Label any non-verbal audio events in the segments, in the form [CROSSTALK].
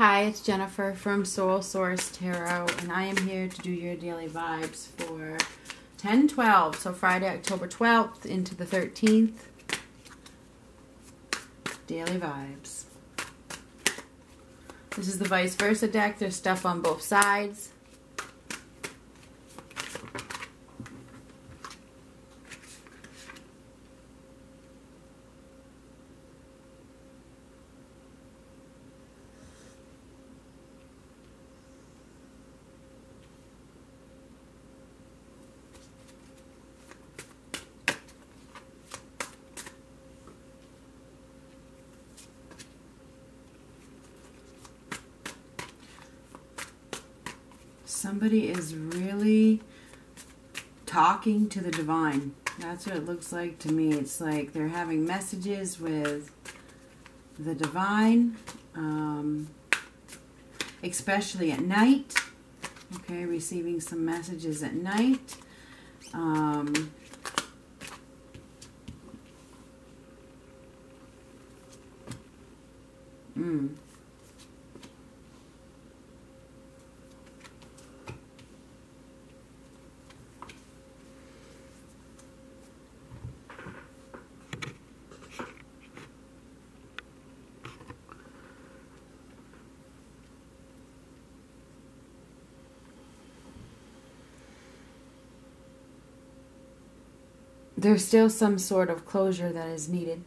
Hi, it's Jennifer from Soul Source Tarot, and I am here to do your daily vibes for 10 12. So, Friday, October 12th into the 13th. Daily vibes. This is the vice versa deck. There's stuff on both sides. Somebody is really talking to the divine. That's what it looks like to me. It's like they're having messages with the divine, um, especially at night. Okay, receiving some messages at night. Um, mm. There's still some sort of closure that is needed.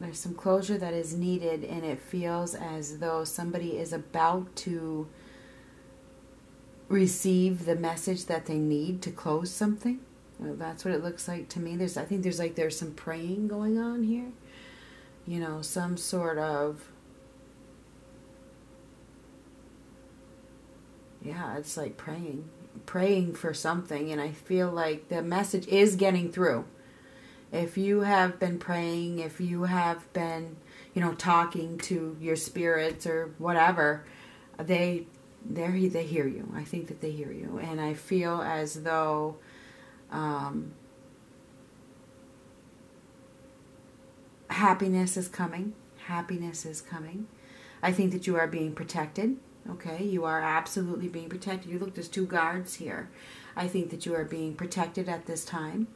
There's some closure that is needed, and it feels as though somebody is about to receive the message that they need to close something. That's what it looks like to me. There's, I think there's like there's some praying going on here. You know, some sort of yeah, it's like praying, praying for something, and I feel like the message is getting through if you have been praying, if you have been, you know, talking to your spirits or whatever, they they they hear you. I think that they hear you, and I feel as though. Um, happiness is coming. Happiness is coming. I think that you are being protected. Okay, you are absolutely being protected. You look, there's two guards here. I think that you are being protected at this time.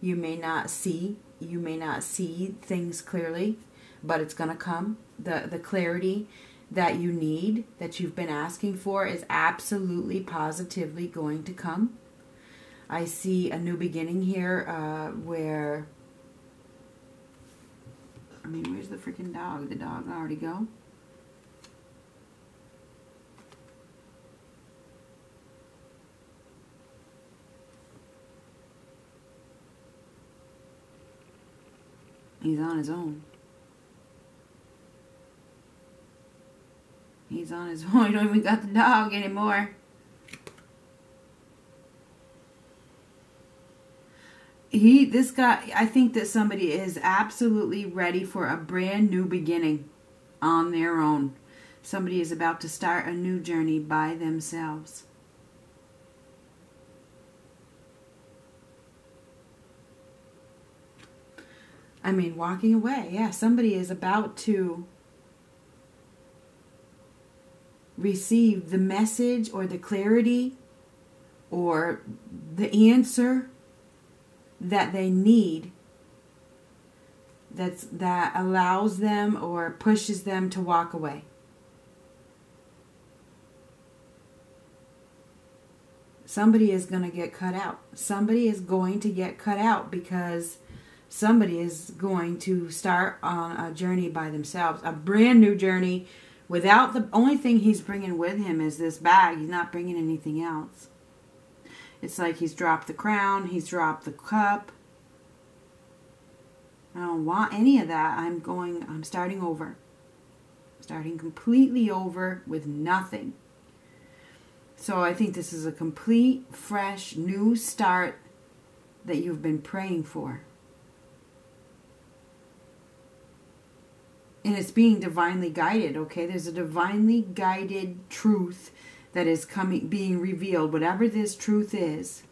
You may not see, you may not see things clearly, but it's going to come. The the clarity that you need that you've been asking for is absolutely positively going to come. I see a new beginning here uh, where I mean, where's the freaking dog? The dog already go? He's on his own. He's on his [LAUGHS] own. He don't even got the dog anymore. He, this guy, I think that somebody is absolutely ready for a brand new beginning on their own. Somebody is about to start a new journey by themselves. I mean, walking away. Yeah, somebody is about to receive the message or the clarity or the answer that they need that's that allows them or pushes them to walk away. Somebody is going to get cut out. Somebody is going to get cut out because somebody is going to start on a journey by themselves, a brand new journey without the only thing he's bringing with him is this bag. He's not bringing anything else. It's like he's dropped the crown, he's dropped the cup. I don't want any of that. I'm going, I'm starting over. Starting completely over with nothing. So I think this is a complete, fresh, new start that you've been praying for. And it's being divinely guided okay? There's a divinely guided truth that is coming being revealed. Whatever this truth is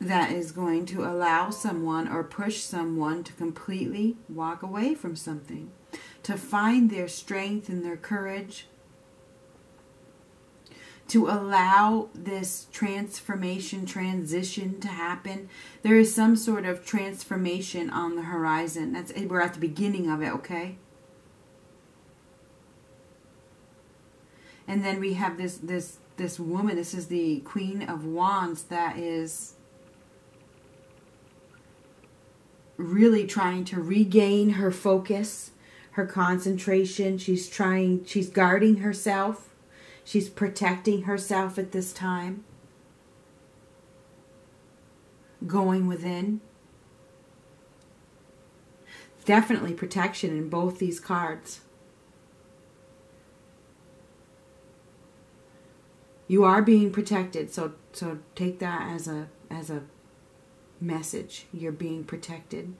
that is going to allow someone or push someone to completely walk away from something, to find their strength and their courage, to allow this transformation, transition to happen. There is some sort of transformation on the horizon. That's we're at the beginning of it, okay? And then we have this this this woman. This is the Queen of Wands that is really trying to regain her focus, her concentration. She's trying, she's guarding herself, she's protecting herself at this time, going within. Definitely protection in both these cards. You are being protected, so so take that as a as a message. You're being protected.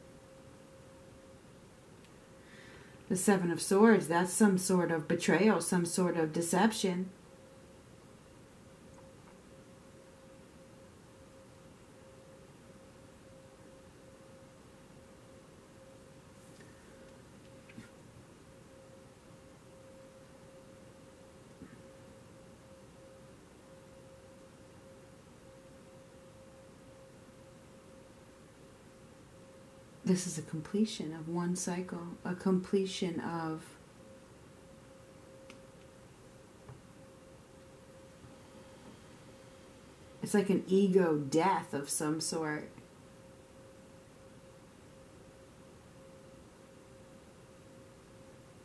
The Seven of Swords, that's some sort of betrayal, some sort of deception. This is a completion of one cycle, a completion of it's like an ego death of some sort.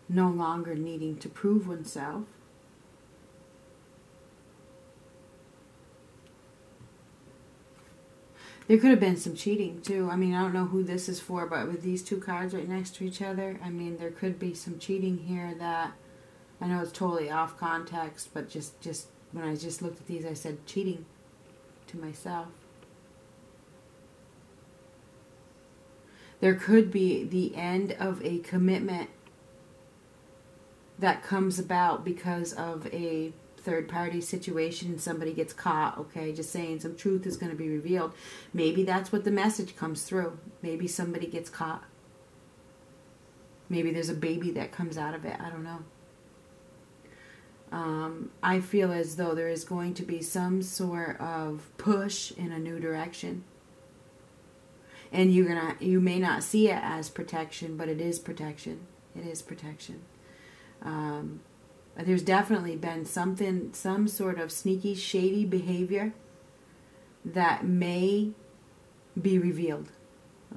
No longer needing to prove oneself. There could have been some cheating too. I mean, I don't know who this is for, but with these two cards right next to each other, I mean, there could be some cheating here that I know it's totally off context, but just just when I just looked at these, I said cheating to myself. There could be the end of a commitment that comes about because of a third party situation and somebody gets caught okay just saying some truth is going to be revealed maybe that's what the message comes through. Maybe somebody gets caught. Maybe there's a baby that comes out of it i don't know. Um, i feel as though there is going to be some sort of push in a new direction. And you're gonna you may not see it as protection but it is protection. It is protection. Um, there's definitely been something, some sort of sneaky, shady behavior that may be revealed.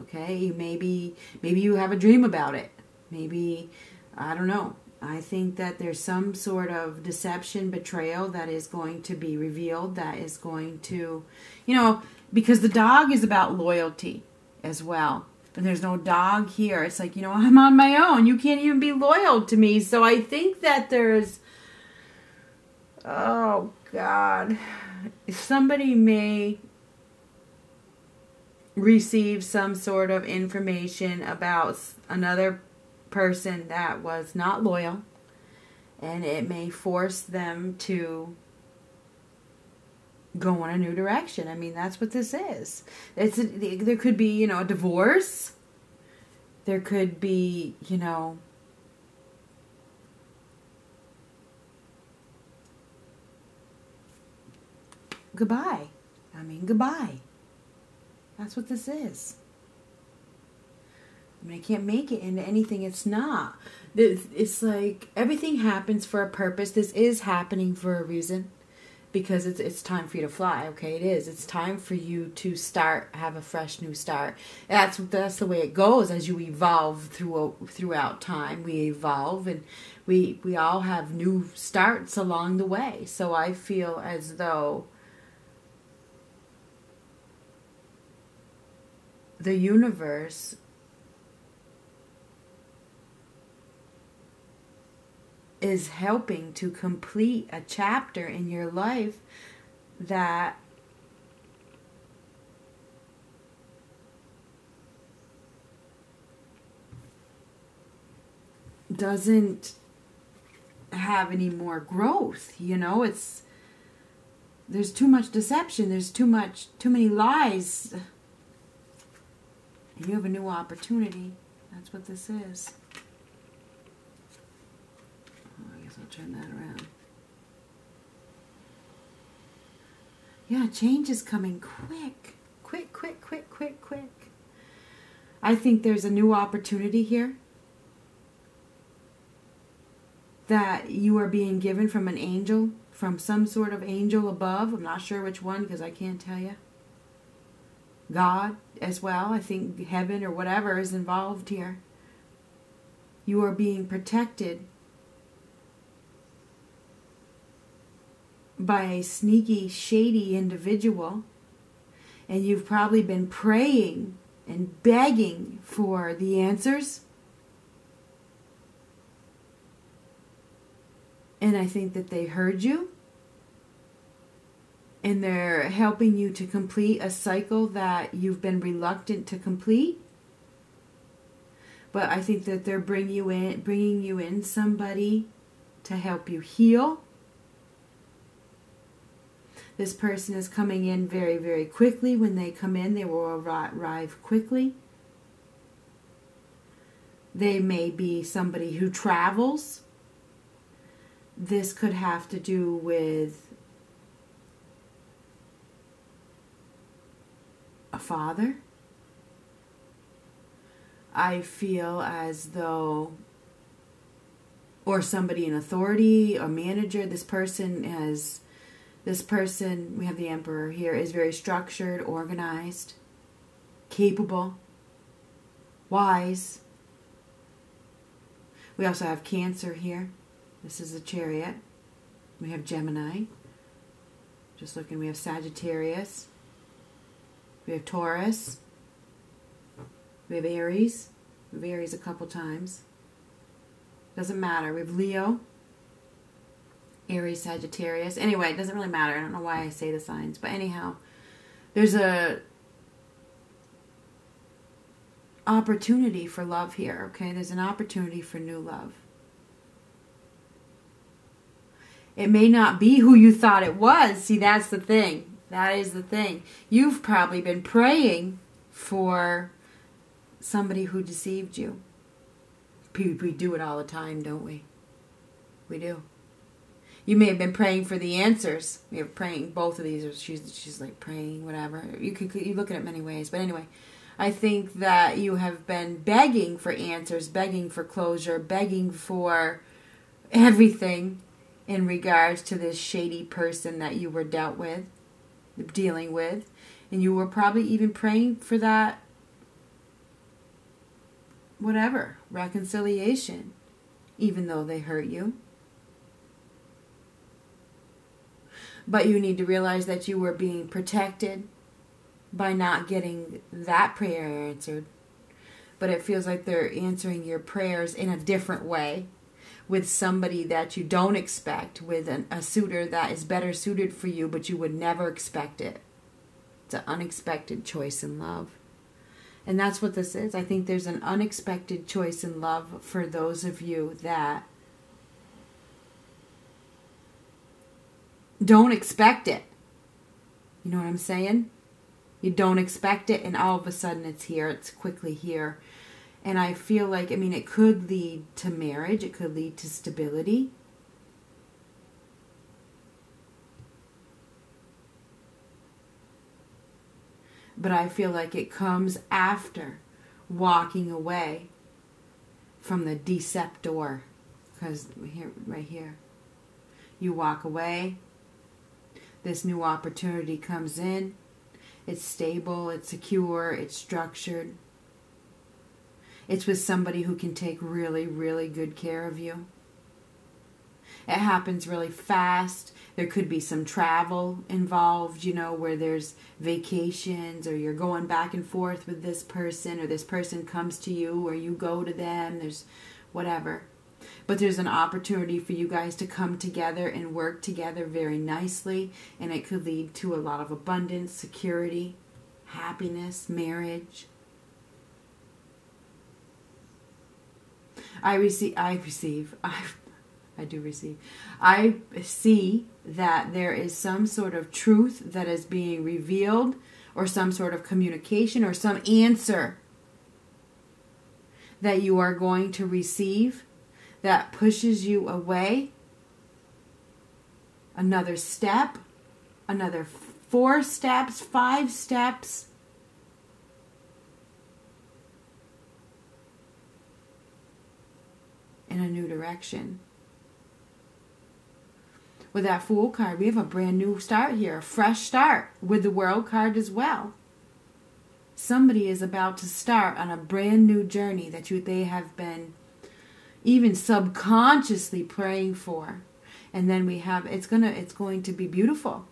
Okay, maybe maybe you have a dream about it. Maybe I don't know. I think that there's some sort of deception, betrayal that is going to be revealed. That is going to, you know, because the dog is about loyalty as well but there's no dog here. It's like, you know, [LAUGHS] I'm on my own. You can't even be loyal to me. So I think that there's, oh God, somebody may receive some sort of information about another person that was not loyal and it may force them to go in a new direction. I mean, that's what this is. It's a, there could be, you know, a divorce. There could be, you know, goodbye. I mean, goodbye. That's what this is. I mean, I can't make it into anything it's not. It's like everything happens for a purpose. This is happening for a reason because it's it's time for you to fly. Okay, it is. It's time for you to start, have a fresh new start. That's that's the way it goes as you evolve through throughout time. We evolve and we we all have new starts along the way. So I feel as though the universe is helping to complete a chapter in your life that doesn't have any more growth you know it's there's too much deception. There's too much, too many lies. You have a new opportunity. That's what this is. Oh, I guess I'll turn that around. Yeah, change is coming quick. Quick, quick, quick, quick, quick. I think there's a new opportunity here that you are being given from an angel, from some sort of angel above. I'm not sure which one because I can't tell you. God as well. I think heaven or whatever is involved here. You are being protected by a sneaky, shady individual, and you've probably been praying and begging for the answers. And I think that they heard you. And they're helping you to complete a cycle that you've been reluctant to complete. But I think that they're bringing you in, bringing you in somebody to help you heal this person is coming in very, very quickly. When they come in, they will arrive quickly. They may be somebody who travels. This could have to do with a father. I feel as though, or somebody in authority, a manager, this person has this person, we have the Emperor here, is very structured, organized, capable, wise. We also have Cancer here. This is a chariot. We have Gemini. Just looking, we have Sagittarius. We have Taurus. We have Aries. We have Aries a couple times. Doesn't matter. We have Leo. Aries, Sagittarius. Anyway, it doesn't really matter. I don't know why I say the signs, but anyhow, there's a opportunity for love here, okay? There's an opportunity for new love. It may not be who you thought it was. See, that's the thing. That is the thing. You've probably been praying for somebody who deceived you. We do it all the time, don't we? We do you may have been praying for the answers. You're praying both of these. Or she's she's like praying whatever. You could you look at it many ways, but anyway, I think that you have been begging for answers, begging for closure, begging for everything in regards to this shady person that you were dealt with, dealing with, and you were probably even praying for that whatever reconciliation, even though they hurt you. But you need to realize that you were being protected by not getting that prayer answered. But it feels like they're answering your prayers in a different way with somebody that you don't expect, with an, a suitor that is better suited for you, but you would never expect it. It's an unexpected choice in love. And that's what this is. I think there's an unexpected choice in love for those of you that don't expect it. You know what I'm saying? You don't expect it, and all of a sudden it's here. It's quickly here. And I feel like, I mean, it could lead to marriage, it could lead to stability. But I feel like it comes after walking away from the deceptor. Because here, right here, you walk away, this new opportunity comes in. It's stable, it's secure, it's structured. It's with somebody who can take really, really good care of you. It happens really fast. There could be some travel involved, you know, where there's vacations or you're going back and forth with this person or this person comes to you or you go to them. There's whatever. But there's an opportunity for you guys to come together and work together very nicely, and it could lead to a lot of abundance, security, happiness, marriage. I receive, I receive, [LAUGHS] I, I do receive. I see that there is some sort of truth that is being revealed, or some sort of communication, or some answer that you are going to receive that pushes you away. Another step, another four steps, five steps. In a new direction. With that Fool card, we have a brand new start here, a fresh start with the World card as well. Somebody is about to start on a brand new journey that you they have been even subconsciously praying for. And then we have it's going to it's going to be beautiful.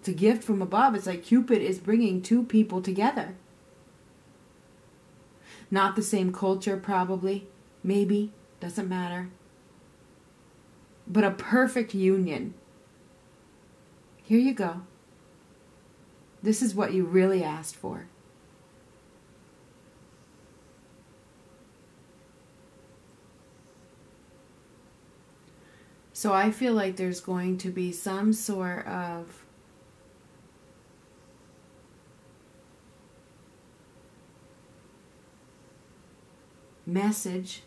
It's a gift from above. It's like Cupid is bringing two people together. Not the same culture probably, maybe, doesn't matter. But a perfect union. Here you go. This is what you really asked for. So I feel like there's going to be some sort of message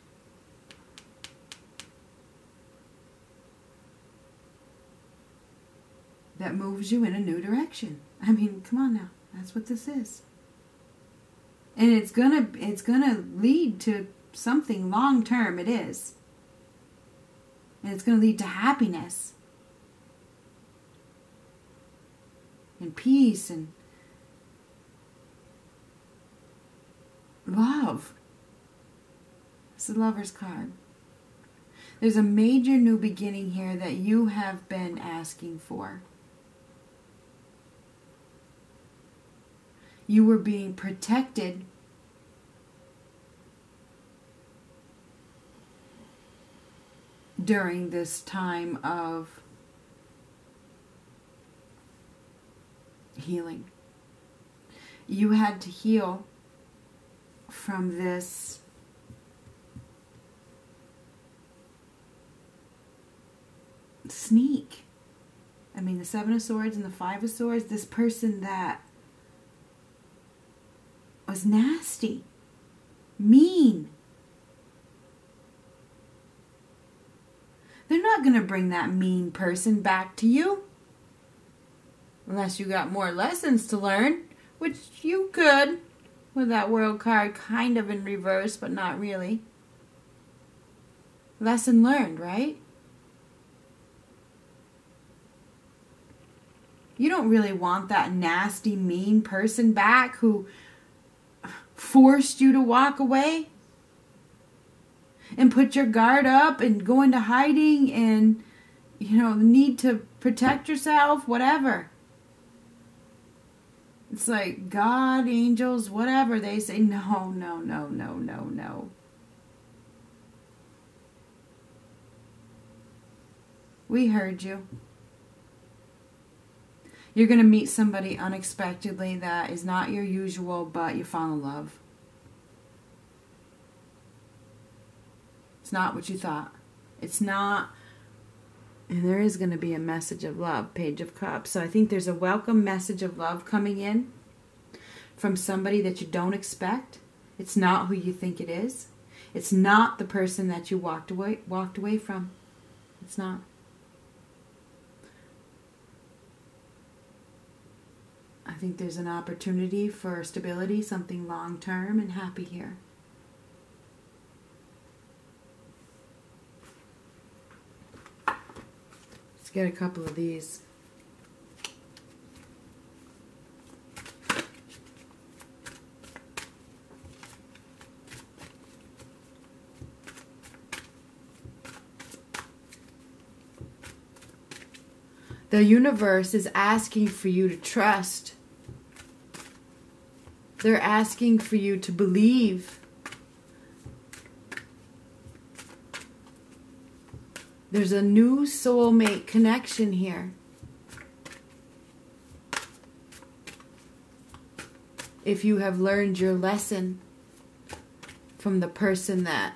that moves you in a new direction. I mean, come on now. That's what this is. And it's going to it's going to lead to something long term it is. And it's going to lead to happiness and peace and love. It's the lover's card. There's a major new beginning here that you have been asking for. You were being protected during this time of healing. You had to heal from this sneak. I mean, the Seven of Swords and the Five of Swords, this person that was nasty, mean, They're not going to bring that mean person back to you. Unless you got more lessons to learn, which you could with that world card kind of in reverse, but not really. Lesson learned, right? You don't really want that nasty, mean person back who forced you to walk away and put your guard up and go into hiding and you know need to protect yourself whatever. It's like god angels whatever. They say no no no no no no. We heard you. You're going to meet somebody unexpectedly that is not your usual but you fall in love It's not what you thought. It's not. And there is going to be a message of love, Page of Cups. So I think there's a welcome message of love coming in from somebody that you don't expect. It's not who you think it is. It's not the person that you walked away walked away from. It's not. I think there's an opportunity for stability, something long term and happy here. Get a couple of these. The universe is asking for you to trust. They're asking for you to believe. There's a new soulmate connection here. If you have learned your lesson from the person that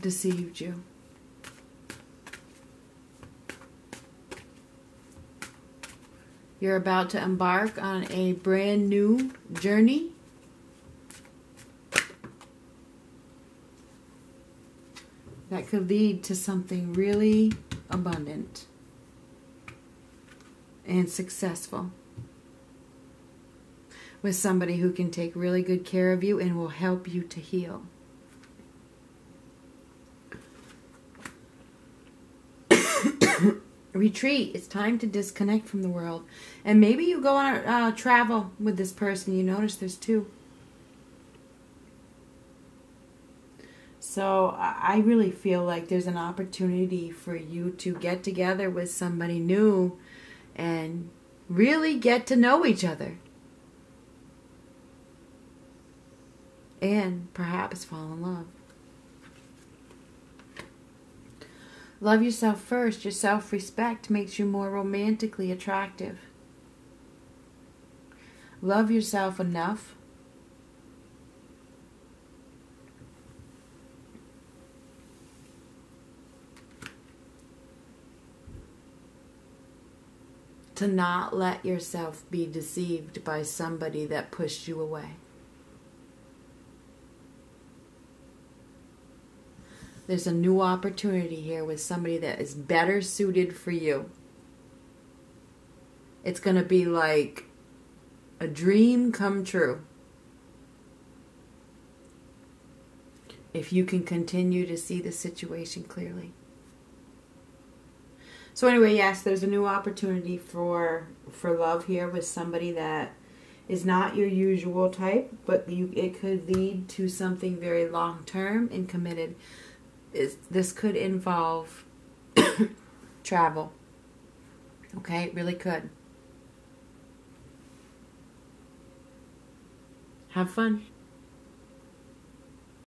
deceived you. You're about to embark on a brand new journey That could lead to something really abundant and successful with somebody who can take really good care of you and will help you to heal. [COUGHS] retreat. It's time to disconnect from the world. And maybe you go on a uh, travel with this person. You notice there's two. So I really feel like there's an opportunity for you to get together with somebody new and really get to know each other. And perhaps fall in love. Love yourself first. Your self respect makes you more romantically attractive. Love yourself enough to not let yourself be deceived by somebody that pushed you away. There's a new opportunity here with somebody that is better suited for you. It's going to be like a dream come true. If you can continue to see the situation clearly. So anyway, yes, there's a new opportunity for for love here with somebody that is not your usual type, but you it could lead to something very long term and committed is this could involve [COUGHS] travel. Okay, it really could. Have fun.